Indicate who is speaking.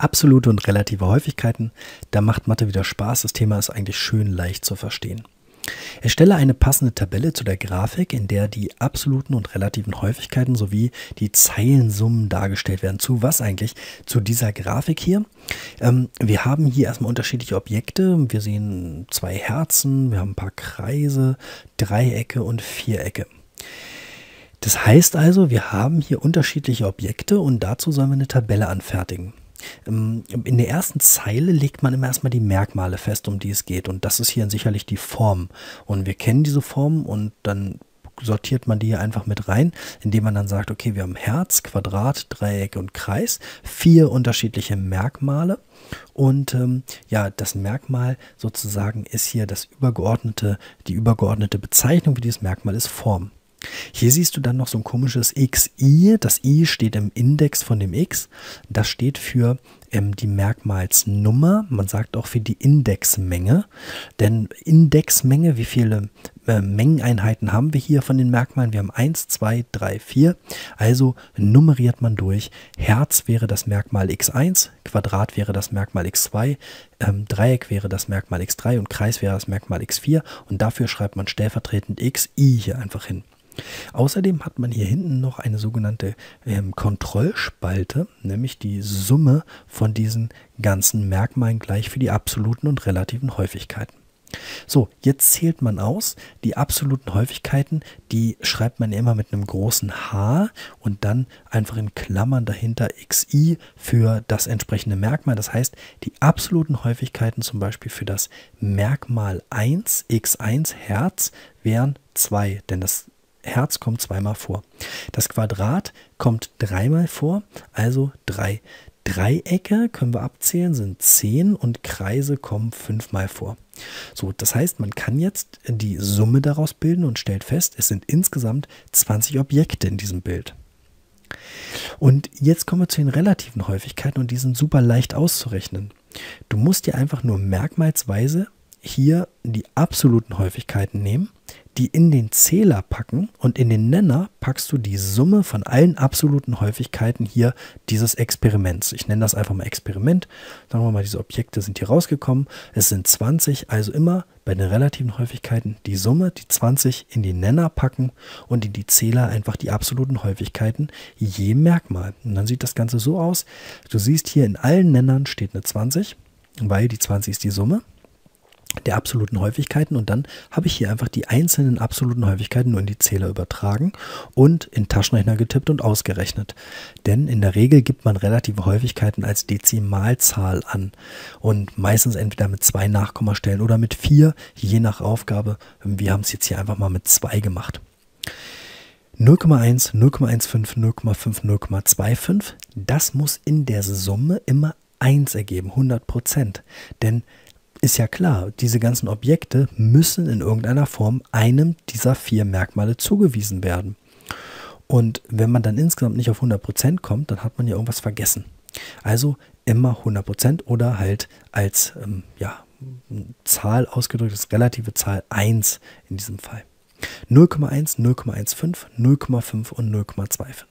Speaker 1: Absolute und relative Häufigkeiten, da macht Mathe wieder Spaß. Das Thema ist eigentlich schön leicht zu verstehen. Erstelle eine passende Tabelle zu der Grafik, in der die absoluten und relativen Häufigkeiten sowie die Zeilensummen dargestellt werden. Zu was eigentlich? Zu dieser Grafik hier. Ähm, wir haben hier erstmal unterschiedliche Objekte. Wir sehen zwei Herzen, wir haben ein paar Kreise, Dreiecke und Vierecke. Das heißt also, wir haben hier unterschiedliche Objekte und dazu sollen wir eine Tabelle anfertigen. Ähm, in der ersten Zeile legt man immer erstmal die Merkmale fest, um die es geht. Und das ist hier sicherlich die Form. Und wir kennen diese Form und dann sortiert man die hier einfach mit rein, indem man dann sagt, okay, wir haben Herz, Quadrat, Dreieck und Kreis, vier unterschiedliche Merkmale. Und ähm, ja, das Merkmal sozusagen ist hier das übergeordnete, die übergeordnete Bezeichnung für dieses Merkmal ist Form. Hier siehst du dann noch so ein komisches XI. Das I steht im Index von dem X. Das steht für ähm, die Merkmalsnummer. Man sagt auch für die Indexmenge. Denn Indexmenge, wie viele äh, Mengeneinheiten haben wir hier von den Merkmalen? Wir haben 1, 2, 3, 4. Also nummeriert man durch. Herz wäre das Merkmal x1, Quadrat wäre das Merkmal x2, ähm, Dreieck wäre das Merkmal x3 und Kreis wäre das Merkmal x4. Und dafür schreibt man stellvertretend xi hier einfach hin. Außerdem hat man hier hinten noch eine sogenannte ähm, Kontrollspalte, nämlich die Summe von diesen ganzen Merkmalen gleich für die absoluten und relativen Häufigkeiten. So, jetzt zählt man aus. Die absoluten Häufigkeiten, die schreibt man immer mit einem großen H und dann einfach in Klammern dahinter xi für das entsprechende Merkmal. Das heißt, die absoluten Häufigkeiten zum Beispiel für das Merkmal 1, x1 Herz, wären 2, denn das Herz kommt zweimal vor. Das Quadrat kommt dreimal vor, also drei. Dreiecke können wir abzählen, sind zehn und Kreise kommen fünfmal vor. So, das heißt, man kann jetzt die Summe daraus bilden und stellt fest, es sind insgesamt 20 Objekte in diesem Bild. Und jetzt kommen wir zu den relativen Häufigkeiten und die sind super leicht auszurechnen. Du musst dir einfach nur merkmalsweise hier die absoluten Häufigkeiten nehmen die in den Zähler packen und in den Nenner packst du die Summe von allen absoluten Häufigkeiten hier dieses Experiments. Ich nenne das einfach mal Experiment. Sagen wir mal, diese Objekte sind hier rausgekommen. Es sind 20, also immer bei den relativen Häufigkeiten die Summe, die 20 in die Nenner packen und in die Zähler einfach die absoluten Häufigkeiten je Merkmal. Und dann sieht das Ganze so aus. Du siehst hier in allen Nennern steht eine 20, weil die 20 ist die Summe der absoluten Häufigkeiten und dann habe ich hier einfach die einzelnen absoluten Häufigkeiten nur in die Zähler übertragen und in Taschenrechner getippt und ausgerechnet. Denn in der Regel gibt man relative Häufigkeiten als Dezimalzahl an und meistens entweder mit zwei Nachkommastellen oder mit vier, je nach Aufgabe. Wir haben es jetzt hier einfach mal mit zwei gemacht. 0,1, 0,15, 0,5, 0,25, das muss in der Summe immer 1 ergeben, 100 Prozent. Denn ist ja klar, diese ganzen Objekte müssen in irgendeiner Form einem dieser vier Merkmale zugewiesen werden. Und wenn man dann insgesamt nicht auf 100% kommt, dann hat man ja irgendwas vergessen. Also immer 100% oder halt als ähm, ja, Zahl ausgedrückt, das relative Zahl 1 in diesem Fall. 0,1, 0,15, 0,5 und 0,25.